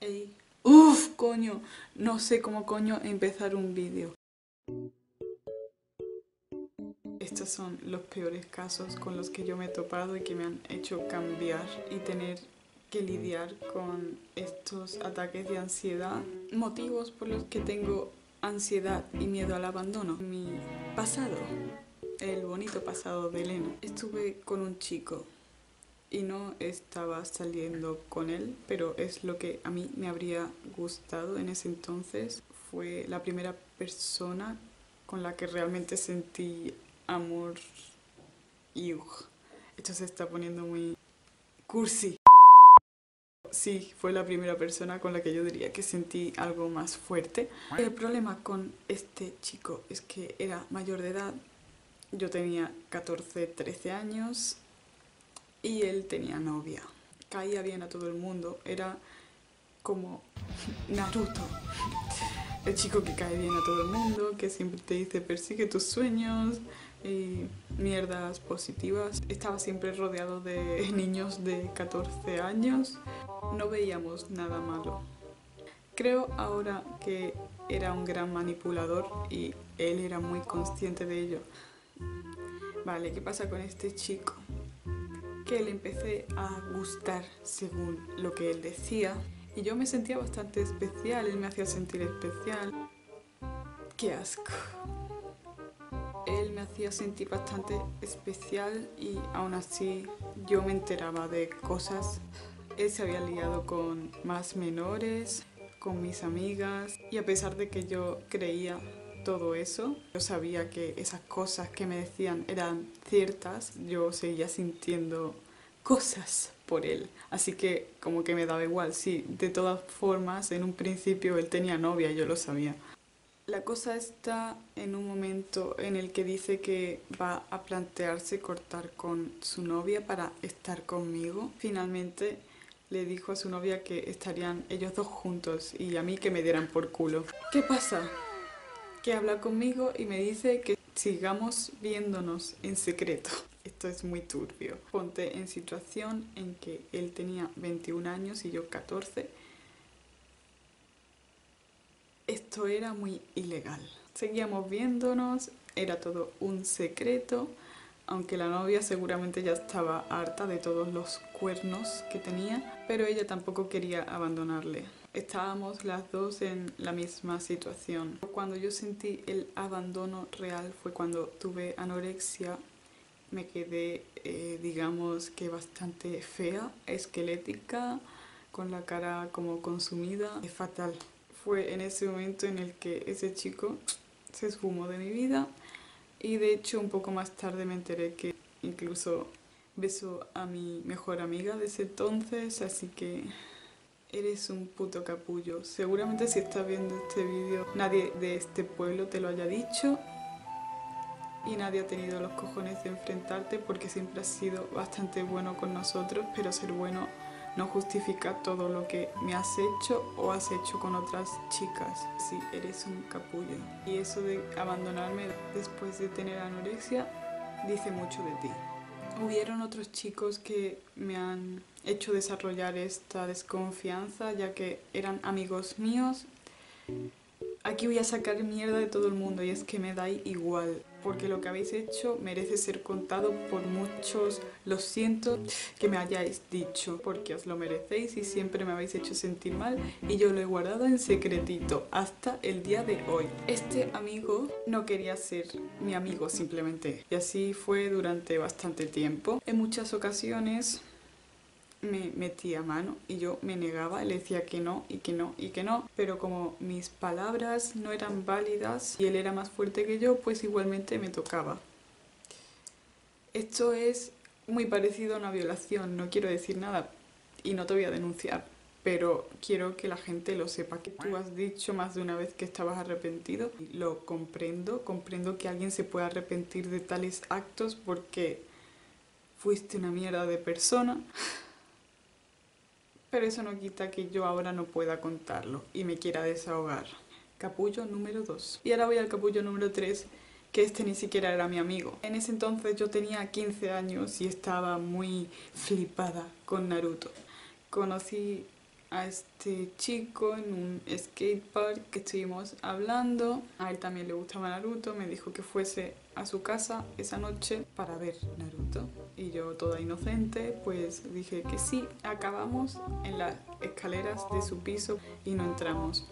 Ey. Uf, coño. No sé cómo coño empezar un vídeo. Estos son los peores casos con los que yo me he topado y que me han hecho cambiar y tener que lidiar con estos ataques de ansiedad. Motivos por los que tengo ansiedad y miedo al abandono. Mi pasado, el bonito pasado de Elena. Estuve con un chico y no estaba saliendo con él, pero es lo que a mí me habría gustado en ese entonces. Fue la primera persona con la que realmente sentí amor y esto se está poniendo muy cursi. Sí, fue la primera persona con la que yo diría que sentí algo más fuerte. El problema con este chico es que era mayor de edad. Yo tenía 14, 13 años y él tenía novia. Caía bien a todo el mundo, era como Naruto. El chico que cae bien a todo el mundo, que siempre te dice persigue tus sueños y mierdas positivas. Estaba siempre rodeado de niños de 14 años. No veíamos nada malo. Creo ahora que era un gran manipulador y él era muy consciente de ello. Vale, ¿qué pasa con este chico? Que le empecé a gustar según lo que él decía y yo me sentía bastante especial, él me hacía sentir especial. ¡Qué asco! Él me hacía sentir bastante especial y aún así yo me enteraba de cosas. Él se había liado con más menores, con mis amigas y a pesar de que yo creía todo eso. Yo sabía que esas cosas que me decían eran ciertas, yo seguía sintiendo cosas por él. Así que como que me daba igual, sí, de todas formas, en un principio él tenía novia, yo lo sabía. La cosa está en un momento en el que dice que va a plantearse cortar con su novia para estar conmigo. Finalmente le dijo a su novia que estarían ellos dos juntos y a mí que me dieran por culo. ¿Qué pasa? Que habla conmigo y me dice que sigamos viéndonos en secreto. Esto es muy turbio. Ponte en situación en que él tenía 21 años y yo 14. Esto era muy ilegal. Seguíamos viéndonos, era todo un secreto, aunque la novia seguramente ya estaba harta de todos los cuernos que tenía, pero ella tampoco quería abandonarle estábamos las dos en la misma situación. Cuando yo sentí el abandono real fue cuando tuve anorexia. Me quedé, eh, digamos que bastante fea, esquelética, con la cara como consumida. Es fatal. Fue en ese momento en el que ese chico se esfumó de mi vida y de hecho un poco más tarde me enteré que incluso besó a mi mejor amiga de ese entonces, así que Eres un puto capullo. Seguramente si estás viendo este vídeo nadie de este pueblo te lo haya dicho y nadie ha tenido los cojones de enfrentarte porque siempre has sido bastante bueno con nosotros, pero ser bueno no justifica todo lo que me has hecho o has hecho con otras chicas. Sí, eres un capullo. Y eso de abandonarme después de tener anorexia dice mucho de ti. Hubieron otros chicos que me han hecho desarrollar esta desconfianza ya que eran amigos míos. Aquí voy a sacar mierda de todo el mundo y es que me da igual porque lo que habéis hecho merece ser contado por muchos. Lo siento que me hayáis dicho porque os lo merecéis y siempre me habéis hecho sentir mal y yo lo he guardado en secretito hasta el día de hoy. Este amigo no quería ser mi amigo simplemente y así fue durante bastante tiempo. En muchas ocasiones me metía mano y yo me negaba, le decía que no y que no y que no, pero como mis palabras no eran válidas y él era más fuerte que yo, pues igualmente me tocaba. Esto es muy parecido a una violación, no quiero decir nada y no te voy a denunciar, pero quiero que la gente lo sepa, que tú has dicho más de una vez que estabas arrepentido, lo comprendo, comprendo que alguien se pueda arrepentir de tales actos porque fuiste una mierda de persona pero eso no quita que yo ahora no pueda contarlo y me quiera desahogar. Capullo número 2. Y ahora voy al capullo número 3, que este ni siquiera era mi amigo. En ese entonces yo tenía 15 años y estaba muy flipada con Naruto. Conocí a este chico en un skatepark que estuvimos hablando. A él también le gustaba Naruto, me dijo que fuese a su casa esa noche para ver Naruto. Y yo, toda inocente, pues dije que sí. Acabamos en las escaleras de su piso y no entramos.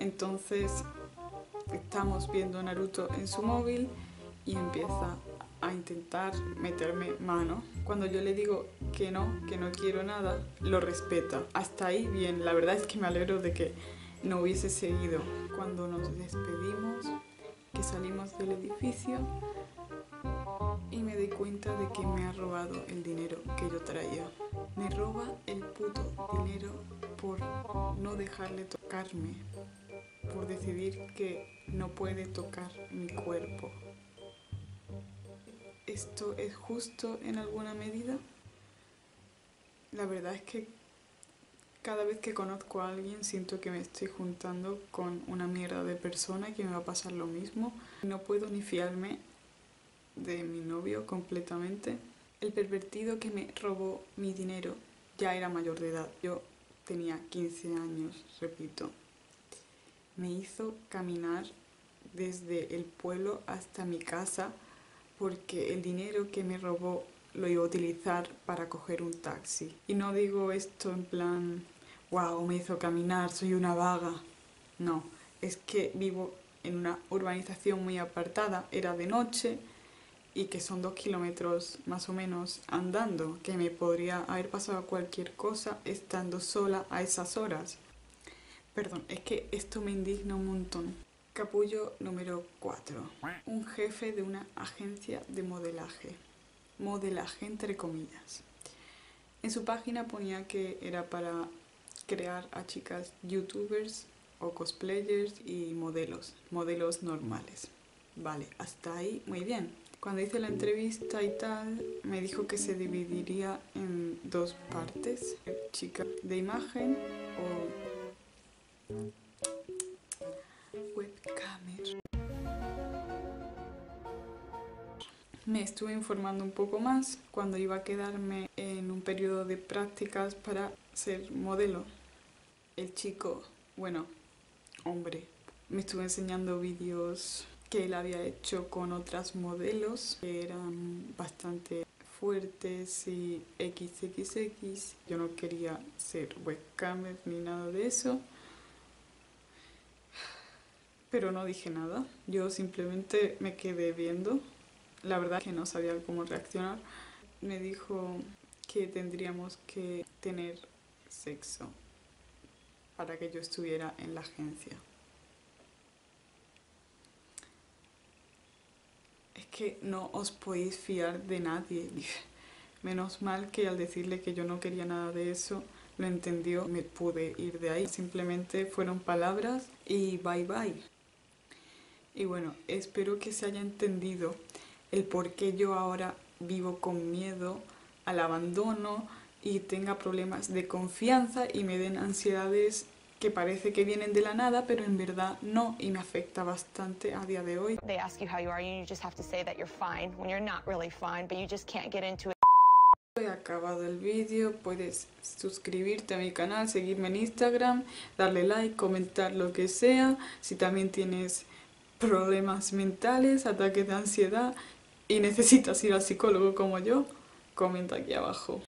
Entonces estamos viendo Naruto en su móvil y empieza a intentar meterme mano. Cuando yo le digo que no, que no quiero nada, lo respeta. Hasta ahí bien, la verdad es que me alegro de que no hubiese seguido. Cuando nos despedimos, que salimos del edificio y me di cuenta de que me ha robado el dinero que yo traía. Me roba el puto dinero por no dejarle tocarme, por decidir que no puede tocar mi cuerpo. ¿Esto es justo en alguna medida? La verdad es que cada vez que conozco a alguien siento que me estoy juntando con una mierda de persona y que me va a pasar lo mismo. No puedo ni fiarme de mi novio completamente. El pervertido que me robó mi dinero ya era mayor de edad. Yo tenía 15 años, repito. Me hizo caminar desde el pueblo hasta mi casa porque el dinero que me robó lo iba a utilizar para coger un taxi. Y no digo esto en plan, wow, me hizo caminar, soy una vaga. No, es que vivo en una urbanización muy apartada, era de noche y que son dos kilómetros más o menos andando, que me podría haber pasado cualquier cosa estando sola a esas horas. Perdón, es que esto me indigna un montón. Capullo número 4. Un jefe de una agencia de modelaje. Modelaje entre comillas. En su página ponía que era para crear a chicas youtubers o cosplayers y modelos, modelos normales. Vale, hasta ahí muy bien. Cuando hice la entrevista y tal, me dijo que se dividiría en dos partes, chica de imagen o Me estuve informando un poco más cuando iba a quedarme en un periodo de prácticas para ser modelo. El chico, bueno, hombre, me estuvo enseñando vídeos que él había hecho con otras modelos que eran bastante fuertes y XXX. Yo no quería ser webcamer ni nada de eso. Pero no dije nada. Yo simplemente me quedé viendo la verdad que no sabía cómo reaccionar. Me dijo que tendríamos que tener sexo para que yo estuviera en la agencia. Es que no os podéis fiar de nadie. Menos mal que al decirle que yo no quería nada de eso, lo entendió, me pude ir de ahí. Simplemente fueron palabras y bye bye. Y bueno, espero que se haya entendido el por qué yo ahora vivo con miedo al abandono y tenga problemas de confianza y me den ansiedades que parece que vienen de la nada, pero en verdad no y me afecta bastante a día de hoy. He acabado el vídeo, puedes suscribirte a mi canal, seguirme en Instagram, darle like, comentar lo que sea. Si también tienes problemas mentales, ataques de ansiedad, y necesitas ir al psicólogo como yo, comenta aquí abajo.